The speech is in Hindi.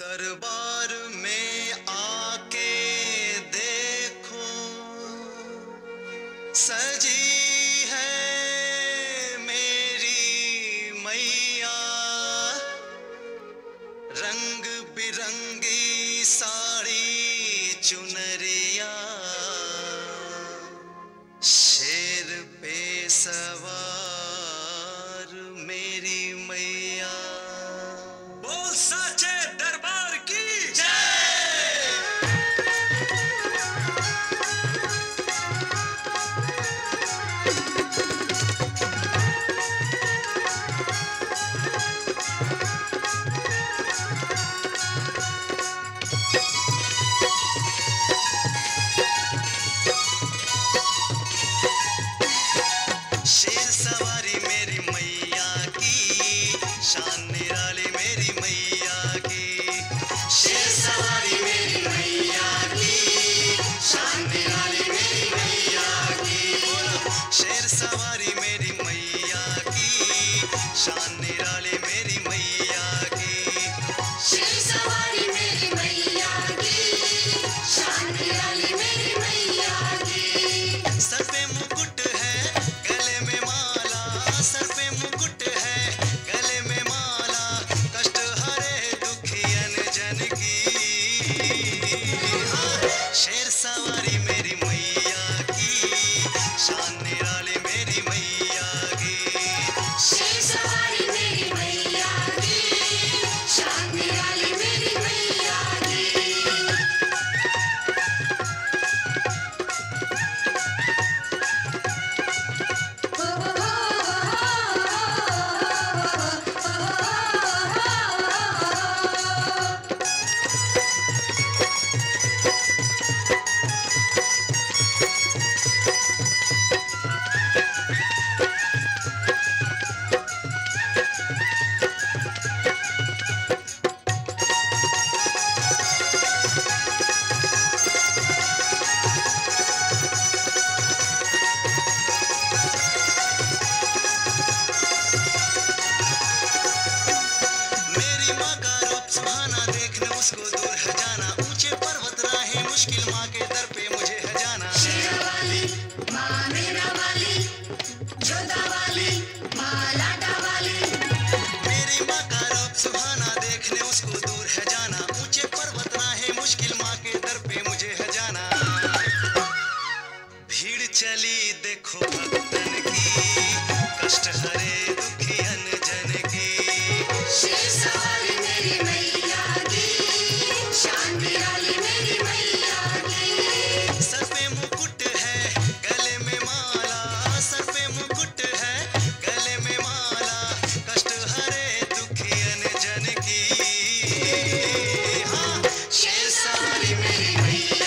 दरबार में की Thank.